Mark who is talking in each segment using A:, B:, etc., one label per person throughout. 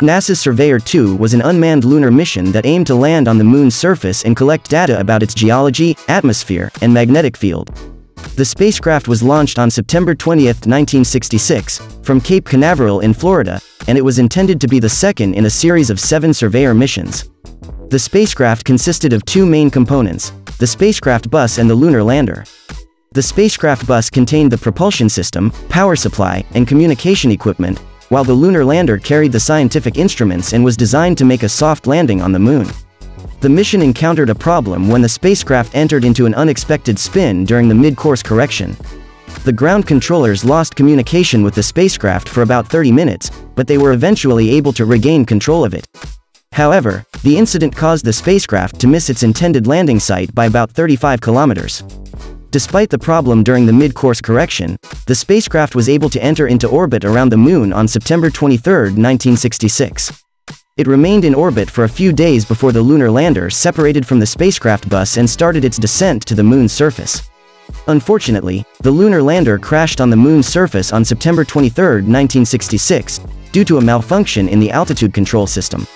A: NASA's Surveyor 2 was an unmanned lunar mission that aimed to land on the Moon's surface and collect data about its geology, atmosphere, and magnetic field. The spacecraft was launched on September 20, 1966, from Cape Canaveral in Florida, and it was intended to be the second in a series of seven Surveyor missions. The spacecraft consisted of two main components, the spacecraft bus and the lunar lander. The spacecraft bus contained the propulsion system, power supply, and communication equipment, while the lunar lander carried the scientific instruments and was designed to make a soft landing on the moon. The mission encountered a problem when the spacecraft entered into an unexpected spin during the mid-course correction. The ground controllers lost communication with the spacecraft for about 30 minutes, but they were eventually able to regain control of it. However, the incident caused the spacecraft to miss its intended landing site by about 35 kilometers. Despite the problem during the mid-course correction, the spacecraft was able to enter into orbit around the Moon on September 23, 1966. It remained in orbit for a few days before the lunar lander separated from the spacecraft bus and started its descent to the Moon's surface. Unfortunately, the lunar lander crashed on the Moon's surface on September 23, 1966, due to a malfunction in the altitude control system.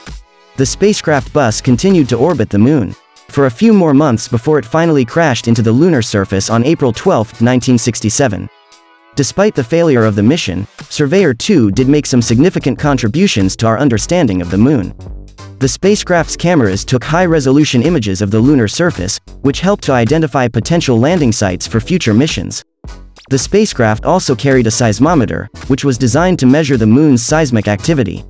A: The spacecraft bus continued to orbit the Moon for a few more months before it finally crashed into the lunar surface on April 12, 1967. Despite the failure of the mission, Surveyor 2 did make some significant contributions to our understanding of the Moon. The spacecraft's cameras took high-resolution images of the lunar surface, which helped to identify potential landing sites for future missions. The spacecraft also carried a seismometer, which was designed to measure the Moon's seismic activity.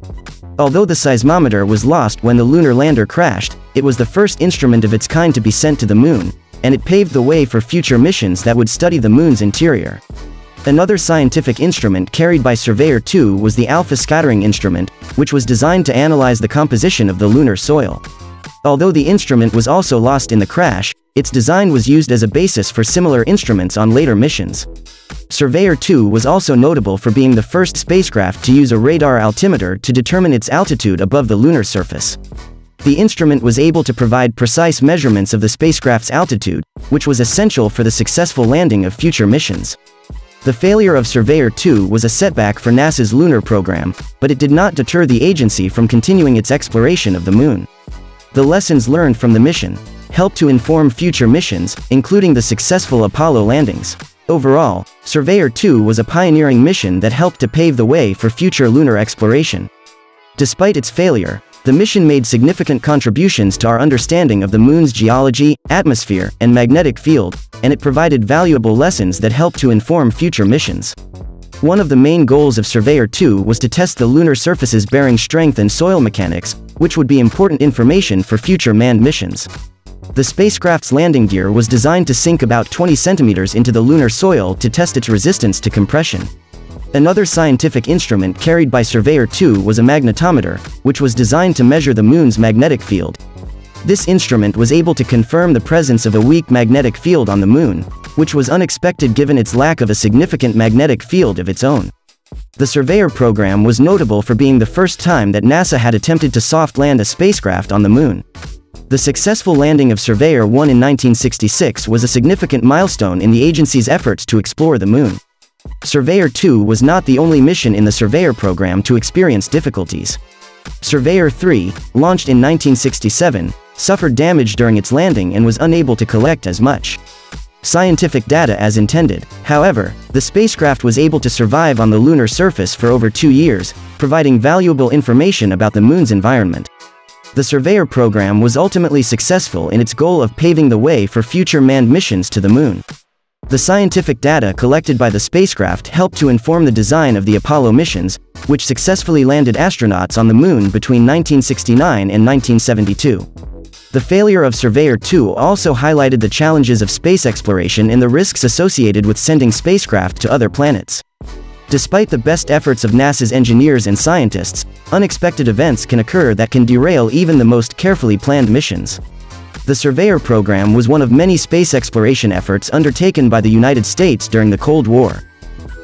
A: Although the seismometer was lost when the lunar lander crashed, it was the first instrument of its kind to be sent to the Moon, and it paved the way for future missions that would study the Moon's interior. Another scientific instrument carried by Surveyor 2 was the Alpha Scattering Instrument, which was designed to analyze the composition of the lunar soil. Although the instrument was also lost in the crash, its design was used as a basis for similar instruments on later missions. Surveyor 2 was also notable for being the first spacecraft to use a radar altimeter to determine its altitude above the lunar surface. The instrument was able to provide precise measurements of the spacecraft's altitude, which was essential for the successful landing of future missions. The failure of Surveyor 2 was a setback for NASA's lunar program, but it did not deter the agency from continuing its exploration of the Moon. The lessons learned from the mission helped to inform future missions, including the successful Apollo landings. Overall, Surveyor 2 was a pioneering mission that helped to pave the way for future lunar exploration. Despite its failure, the mission made significant contributions to our understanding of the Moon's geology, atmosphere, and magnetic field, and it provided valuable lessons that helped to inform future missions. One of the main goals of Surveyor 2 was to test the lunar surface's bearing strength and soil mechanics, which would be important information for future manned missions. The spacecraft's landing gear was designed to sink about 20 centimeters into the lunar soil to test its resistance to compression. Another scientific instrument carried by Surveyor 2 was a magnetometer, which was designed to measure the Moon's magnetic field. This instrument was able to confirm the presence of a weak magnetic field on the Moon, which was unexpected given its lack of a significant magnetic field of its own. The Surveyor program was notable for being the first time that NASA had attempted to soft land a spacecraft on the Moon. The successful landing of Surveyor 1 in 1966 was a significant milestone in the agency's efforts to explore the Moon. Surveyor 2 was not the only mission in the Surveyor program to experience difficulties. Surveyor 3, launched in 1967, suffered damage during its landing and was unable to collect as much scientific data as intended. However, the spacecraft was able to survive on the lunar surface for over two years, providing valuable information about the Moon's environment. The Surveyor program was ultimately successful in its goal of paving the way for future manned missions to the Moon. The scientific data collected by the spacecraft helped to inform the design of the Apollo missions, which successfully landed astronauts on the Moon between 1969 and 1972. The failure of Surveyor 2 also highlighted the challenges of space exploration and the risks associated with sending spacecraft to other planets. Despite the best efforts of NASA's engineers and scientists, unexpected events can occur that can derail even the most carefully planned missions. The Surveyor program was one of many space exploration efforts undertaken by the United States during the Cold War.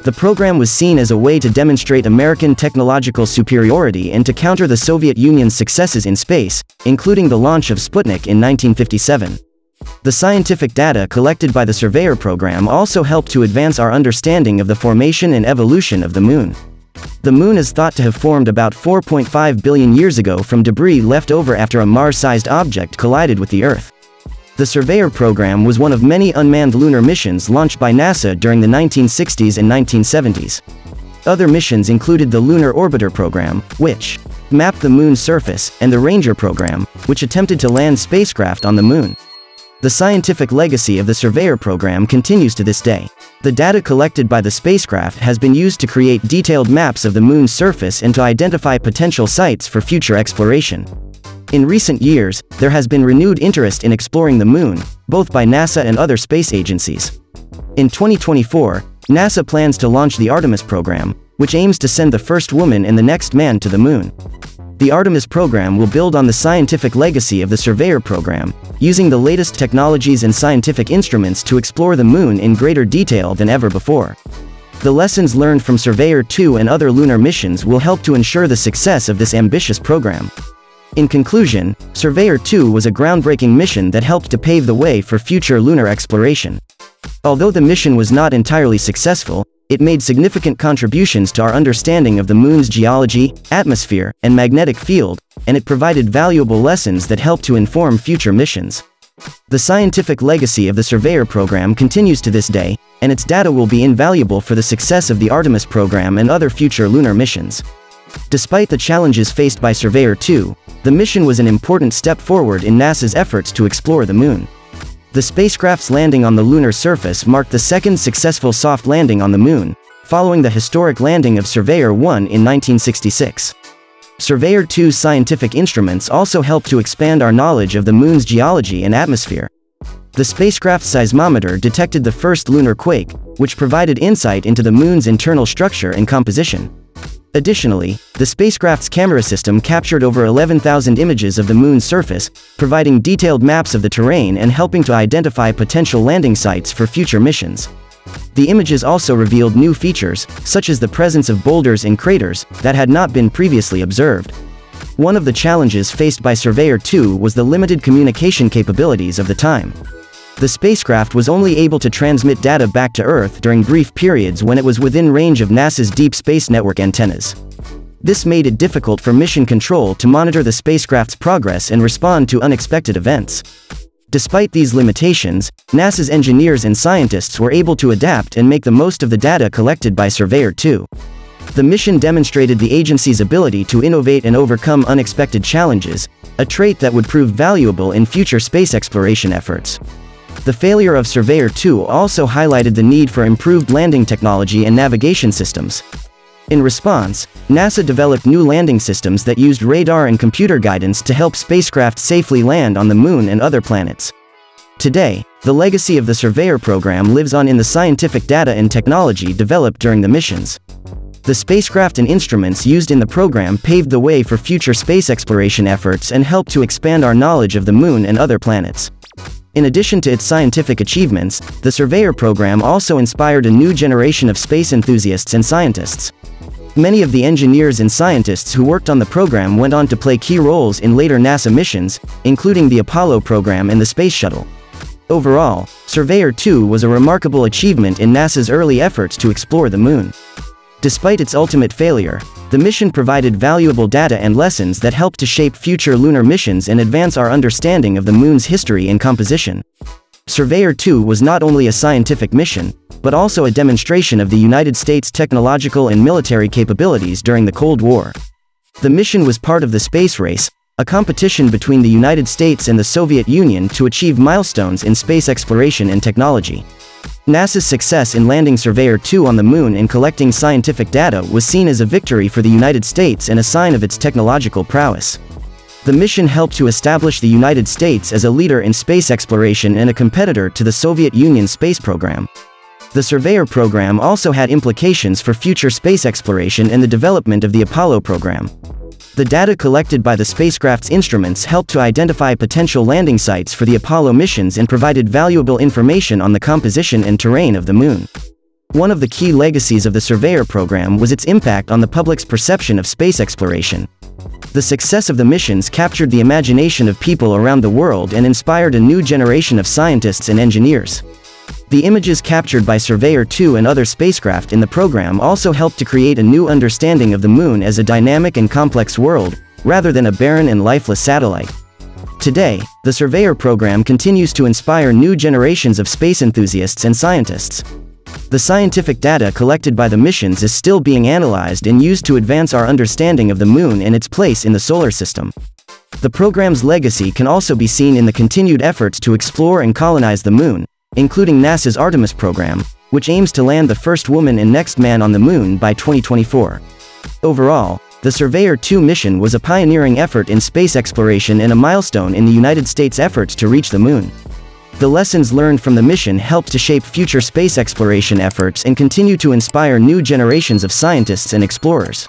A: The program was seen as a way to demonstrate American technological superiority and to counter the Soviet Union's successes in space, including the launch of Sputnik in 1957. The scientific data collected by the Surveyor program also helped to advance our understanding of the formation and evolution of the Moon. The Moon is thought to have formed about 4.5 billion years ago from debris left over after a Mars-sized object collided with the Earth. The Surveyor program was one of many unmanned lunar missions launched by NASA during the 1960s and 1970s. Other missions included the Lunar Orbiter program, which mapped the Moon's surface, and the Ranger program, which attempted to land spacecraft on the Moon. The scientific legacy of the Surveyor program continues to this day. The data collected by the spacecraft has been used to create detailed maps of the Moon's surface and to identify potential sites for future exploration. In recent years, there has been renewed interest in exploring the Moon, both by NASA and other space agencies. In 2024, NASA plans to launch the Artemis program, which aims to send the first woman and the next man to the Moon. The Artemis program will build on the scientific legacy of the Surveyor program, using the latest technologies and scientific instruments to explore the Moon in greater detail than ever before. The lessons learned from Surveyor 2 and other lunar missions will help to ensure the success of this ambitious program. In conclusion, Surveyor 2 was a groundbreaking mission that helped to pave the way for future lunar exploration. Although the mission was not entirely successful, it made significant contributions to our understanding of the Moon's geology, atmosphere, and magnetic field, and it provided valuable lessons that help to inform future missions. The scientific legacy of the Surveyor program continues to this day, and its data will be invaluable for the success of the Artemis program and other future lunar missions. Despite the challenges faced by Surveyor 2, the mission was an important step forward in NASA's efforts to explore the Moon. The spacecraft's landing on the lunar surface marked the second successful soft landing on the Moon, following the historic landing of Surveyor 1 in 1966. Surveyor 2's scientific instruments also helped to expand our knowledge of the Moon's geology and atmosphere. The spacecraft's seismometer detected the first lunar quake, which provided insight into the Moon's internal structure and composition. Additionally, the spacecraft's camera system captured over 11,000 images of the Moon's surface, providing detailed maps of the terrain and helping to identify potential landing sites for future missions. The images also revealed new features, such as the presence of boulders and craters, that had not been previously observed. One of the challenges faced by Surveyor 2 was the limited communication capabilities of the time. The spacecraft was only able to transmit data back to Earth during brief periods when it was within range of NASA's Deep Space Network antennas. This made it difficult for mission control to monitor the spacecraft's progress and respond to unexpected events. Despite these limitations, NASA's engineers and scientists were able to adapt and make the most of the data collected by Surveyor 2. The mission demonstrated the agency's ability to innovate and overcome unexpected challenges, a trait that would prove valuable in future space exploration efforts. The failure of Surveyor 2 also highlighted the need for improved landing technology and navigation systems. In response, NASA developed new landing systems that used radar and computer guidance to help spacecraft safely land on the Moon and other planets. Today, the legacy of the Surveyor program lives on in the scientific data and technology developed during the missions. The spacecraft and instruments used in the program paved the way for future space exploration efforts and helped to expand our knowledge of the Moon and other planets. In addition to its scientific achievements, the Surveyor program also inspired a new generation of space enthusiasts and scientists. Many of the engineers and scientists who worked on the program went on to play key roles in later NASA missions, including the Apollo program and the Space Shuttle. Overall, Surveyor 2 was a remarkable achievement in NASA's early efforts to explore the Moon. Despite its ultimate failure, the mission provided valuable data and lessons that helped to shape future lunar missions and advance our understanding of the Moon's history and composition. Surveyor 2 was not only a scientific mission, but also a demonstration of the United States' technological and military capabilities during the Cold War. The mission was part of the space race, a competition between the United States and the Soviet Union to achieve milestones in space exploration and technology. NASA's success in landing Surveyor 2 on the Moon and collecting scientific data was seen as a victory for the United States and a sign of its technological prowess. The mission helped to establish the United States as a leader in space exploration and a competitor to the Soviet Union space program. The Surveyor program also had implications for future space exploration and the development of the Apollo program. The data collected by the spacecraft's instruments helped to identify potential landing sites for the Apollo missions and provided valuable information on the composition and terrain of the Moon. One of the key legacies of the Surveyor program was its impact on the public's perception of space exploration. The success of the missions captured the imagination of people around the world and inspired a new generation of scientists and engineers. The images captured by Surveyor 2 and other spacecraft in the program also helped to create a new understanding of the Moon as a dynamic and complex world, rather than a barren and lifeless satellite. Today, the Surveyor program continues to inspire new generations of space enthusiasts and scientists. The scientific data collected by the missions is still being analyzed and used to advance our understanding of the Moon and its place in the solar system. The program's legacy can also be seen in the continued efforts to explore and colonize the Moon, including NASA's Artemis program, which aims to land the first woman and next man on the Moon by 2024. Overall, the Surveyor 2 mission was a pioneering effort in space exploration and a milestone in the United States' efforts to reach the Moon. The lessons learned from the mission helped to shape future space exploration efforts and continue to inspire new generations of scientists and explorers.